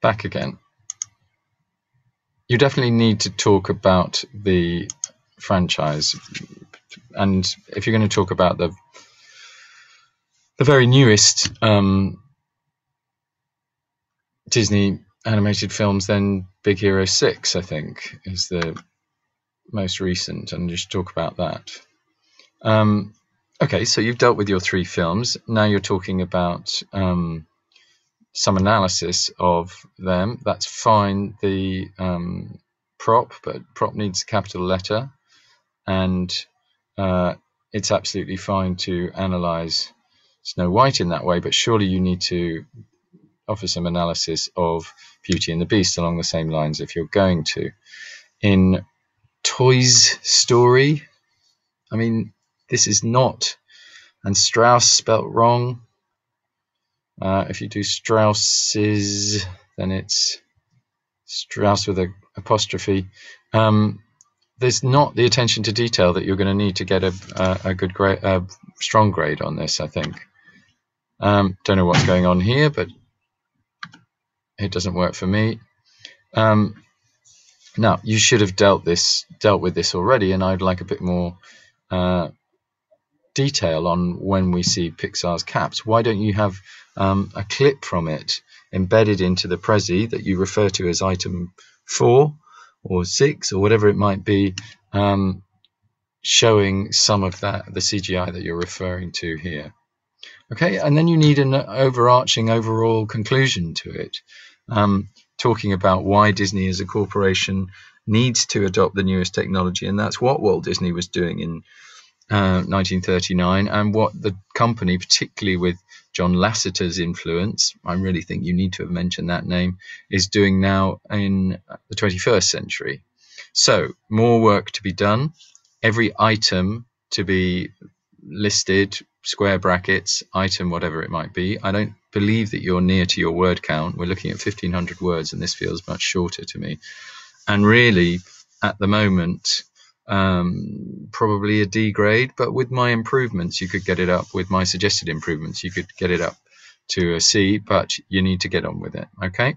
back again. You definitely need to talk about the franchise, and if you're going to talk about the the very newest um, Disney animated films, then Big Hero Six, I think, is the most recent, and you should talk about that. Um, okay, so you've dealt with your three films. Now you're talking about um, some analysis of them. That's fine. The um, Propp, but Propp needs a capital letter, and uh, it's absolutely fine to analyze Snow White in that way. But surely you need to offer some analysis of Beauty and the Beast along the same lines if you're going to. In Toy's Story, I mean, this is not, and Strauss spelt wrong. Uh, if you do Strauss's, then it's Strauss with a apostrophe. Um, there's not the attention to detail that you're going to need to get a, a, a good grade, a strong grade on this. I think. Um, don't know what's going on here, but it doesn't work for me. Um, now you should have dealt this dealt with this already, and I'd like a bit more uh, detail on when we see Pixar's caps. Why don't you have um, a clip from it embedded into the Prezi that you refer to as item four or six or whatever it might be, um, showing some of that the CGI that you're referring to here. Okay, and then you need an overarching overall conclusion to it, um, talking about why Disney as a corporation needs to adopt the newest technology, and that's what Walt Disney was doing in 1939, uh, and what the company, particularly with John Lasseter's influence, I really think you need to have mentioned that name, is doing now in the 21st century. So, more work to be done. Every item to be listed, square brackets, item, whatever it might be. I don't believe that you're near to your word count. We're looking at 1500 words, and this feels much shorter to me. And really, at the moment, um, probably a D grade, but with my improvements, you could get it up. With my suggested improvements, you could get it up to a C, but you need to get on with it. Okay.